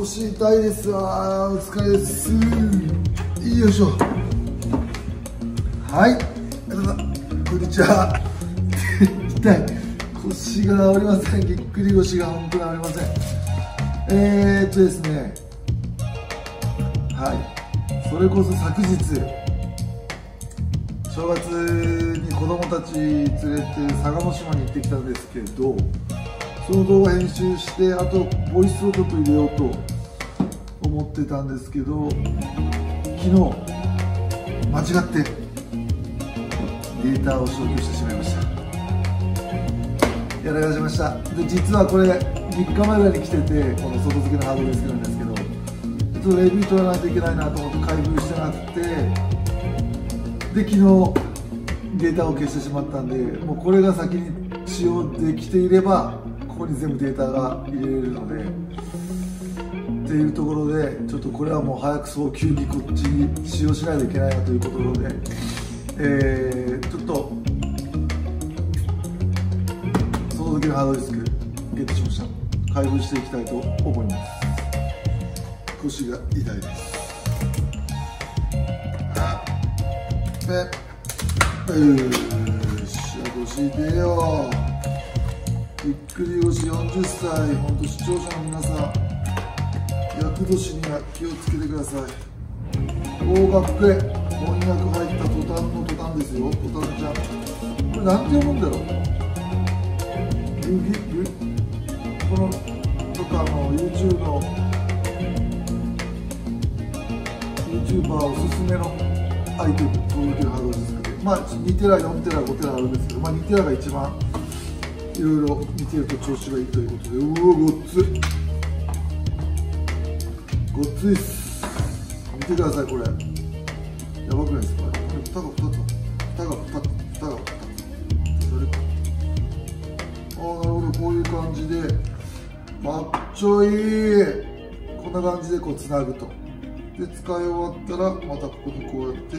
腰痛いです。わお疲れです。よいしょはい。こんにちは。痛い。腰が治りません。ぎっくり腰が本当に治りません。えー、っとですね。はい。それこそ昨日正月に子供たち連れて佐賀島に行ってきたんですけどその動画編集してあとボイスをちょっと入れようと思ってたんですけど昨日間違ってデータを消去してしまいました。やられました。で実はこれ3日前ぐらいに来ててこの外付けのハードディスクなんですけどちょっとレビュー取らないといけないなと思って開封してなくてで昨日データを消してしまったんでもうこれが先に使用できていればここに全部データが入れれるのでっていうところでちょっとこれはもう早く早急にこっちに使用しないといけないなということで、えー、ちょっと外付けのハードディスクゲットしました。開封していきたいと思います。腰が痛いです。でよしゃ腰出よびっくり腰40歳本当視聴者の皆さん厄年には気をつけてください。合格へ翻訳入った途端の途端ですよ途端ちゃん。これなんて読むんだろう？ルギこのとかの YouTube の。YouTuber おすすめの。アイテムこういうハードですけどまあ2テラ4テラ5テラあるんですけどまあ2テラが一番。いろいろ見てると調子がいいということでうわごっついごっついっす見てくださいこれやばくないですかこれ蓋が2つ蓋が2つ蓋が2つそれかああなるほどこういう感じでまっちょいいこんな感じでこうつなぐとで使い終わったらまたここにこうやって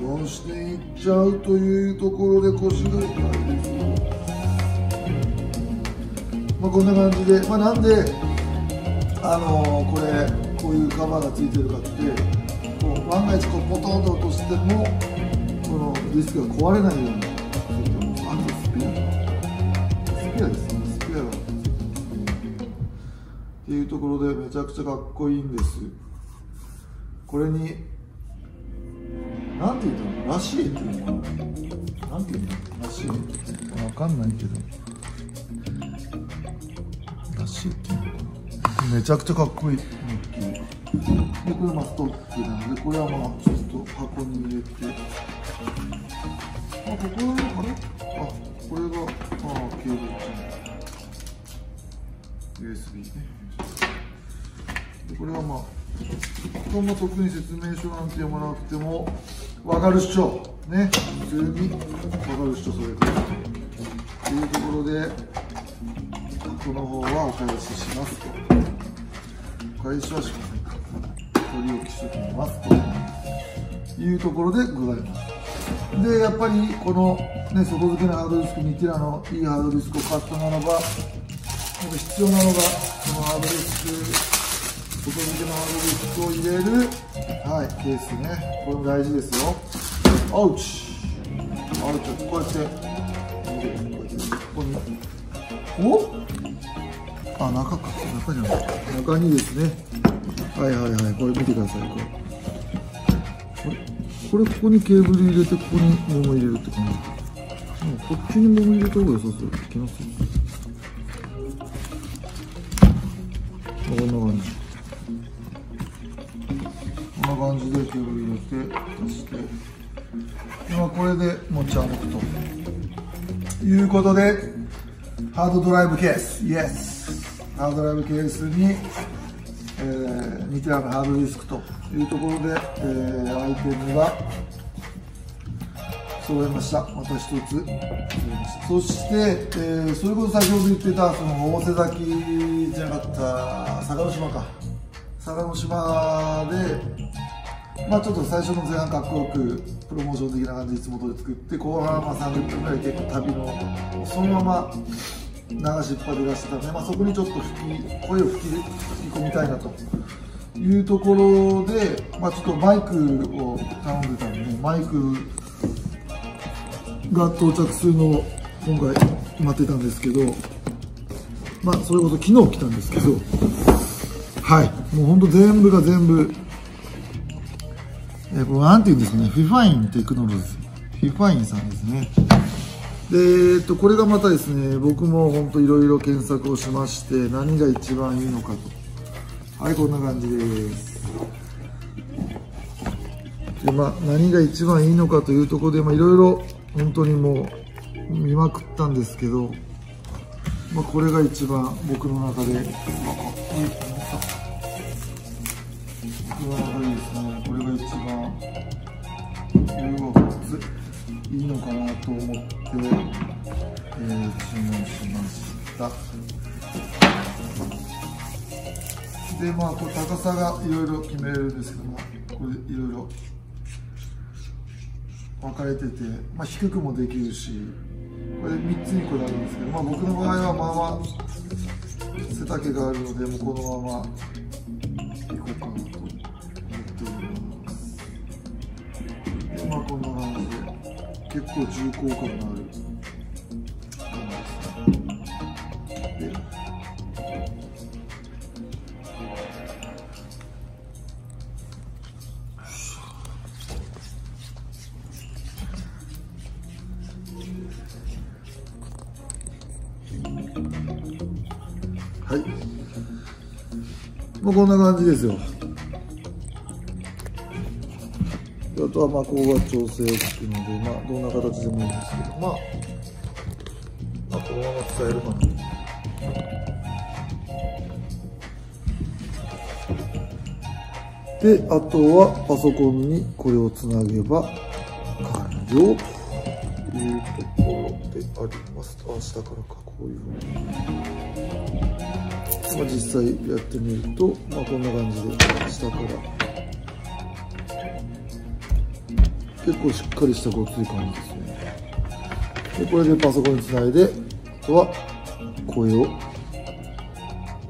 戻していっちゃうというところで腰が痛いですよまあ、こんな感じで、まあ、なんで、あのー、これこういうカバーがついてるかってこう万が一こうポトンと落としてもこのディスクが壊れないようにあとスペアスペアですね。スペアがっていうところでめちゃくちゃかっこいいんです。これになんて言ったの？らしいっていうのはな？んて言うの？らしいわかんないけど。シってい。うのかなめちゃくちゃかっこいい。でこれまあストックなのでこれはまあちょっと箱に入れてあここなのかなあこれがあケーブル USB ねでこれはまあこんな特に説明書なんて読まなくても分かるっしょ。ね。普通に分かるっしょそれからというところでこの方はお返ししますと。お返しはしませんか取り置きしておきますというところでございます。でやっぱりこの、ね、外付けのハードディスク2ティラのいいハードディスクを買ったならば必要なのがこのハードディスク外付けのハードディスクを入れるはいケースね。これも大事ですよ。アウチ。アウチこうやってここに。お？あ中か。中じゃない中にですね。はいはいはい。これ見てくださいこれ。これこれここにケーブル入れてここに物入れるって感じ。こっちに物入れた方が良さそう。気のするこんな感じ。こんな感じでケーブル入れて足して。今これで持ち歩くと。いうことでハードドライブケース、イエス。ハードライブケースに、えー、2テラのハードディスクというところで、えー、アイテムが揃えました。また一つ揃えました。そして、えー、それこそ先ほど言ってた、その、大瀬崎じゃなかった、坂の島か。坂の島で、まあちょっと最初の前半かっこよくプロモーション的な感じでいつも通り作って後半は30分ぐらい結構旅のそのまま流しっぱで出してたので、まあ、そこにちょっと吹き声を吹き込みたいなというところで、まあ、ちょっとマイクを頼んでたんで、マイクが到着するのを今回待ってたんですけど、まあ、それこそ昨日来たんですけど、はい、もう本当全部が全部、えー、これなんていうんですかね、 FIFINE TECHNOLOGY、FIFINE さんですね。で、えっと、これがまたですね、僕も本当いろいろ検索をしまして、何が一番いいのかと。はい、こんな感じです。で、まあ、何が一番いいのかというところで、まあ、いろいろ本当にもう見まくったんですけど、まあ、これが一番僕の中で、まあ、かっこいい僕の中でですね、これが一番、色がいいいのかなと思って、えー、注文しました。で、まあ、こう高さがいろいろ決めれるんですけども、これいろいろ分かれてて、まあ、低くもできるしこれ3つにこだわるんですけど、まあ、僕の場合はまあまあ背丈があるのでもうこのまま結構重厚感のある。はい。もうこんな感じですよ。とはまあここが調整がつくので、まあ、どんな形でもいいんですけど、まあ、まあ、このまま使えるかな。で、あとはパソコンにこれをつなげば完了というところであります。あ、下からか、こういうふうに。まあ、実際やってみると、まあ、こんな感じで下から結構しっかりしたごつい感じですね。でこれでパソコンにつないであとは声を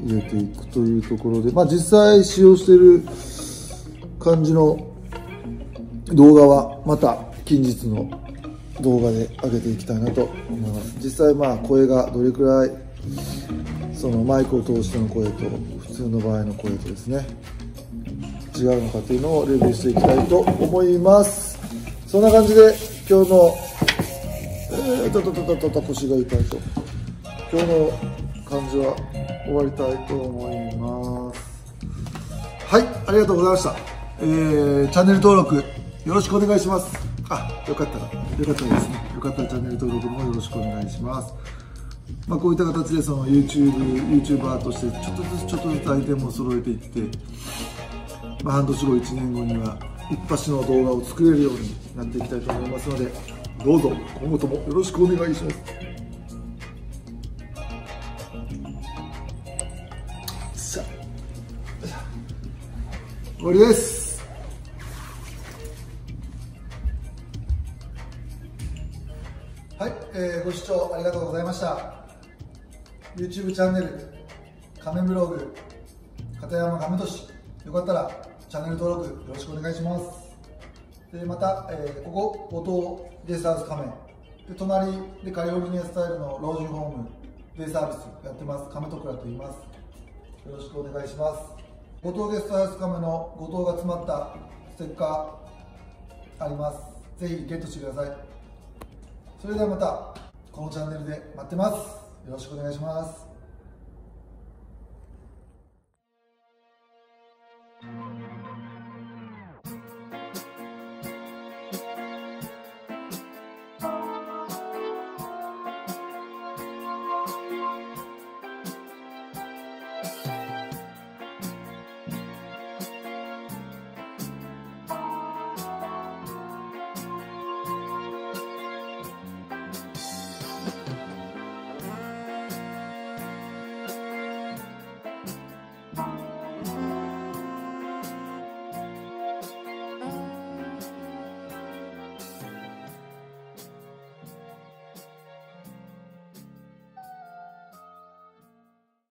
入れていくというところで、まあ、実際使用してる感じの動画はまた近日の動画で上げていきたいなと思います。実際まあ声がどれくらいそのマイクを通しての声と普通の場合の声とですね違うのかというのをレビューしていきたいと思います。そんな感じで今日のえーととととと腰が痛いと。今日の感じは終わりたいと思います。はいありがとうございました、えー、チャンネル登録よろしくお願いします。あよかった。らよかったですね。よかったらチャンネル登録もよろしくお願いします。まあ、こういった形でその YouTube、YouTuber としてちょっとずつちょっとずつアイテムを揃えていって、まあ、半年後、1年後には一発の動画を作れるようになっていきたいと思いますので、どうぞ今後ともよろしくお願いします。終わりです。はい、えー、ご視聴ありがとうございました。YouTube チャンネル、亀ブログ、片山亀俊、よかったらチャンネル登録よろしくお願いします。でまた、えー、ここ、後藤デイサービス亀、で隣でカリフォルニアスタイルの老人ホーム、デイサービスやってます、亀戸倉と言います。よろしくお願いします。後藤ゲストハウス亀の後藤が詰まったステッカーあります。ぜひゲットしてください。それではまたこのチャンネルで待ってます。よろしくお願いします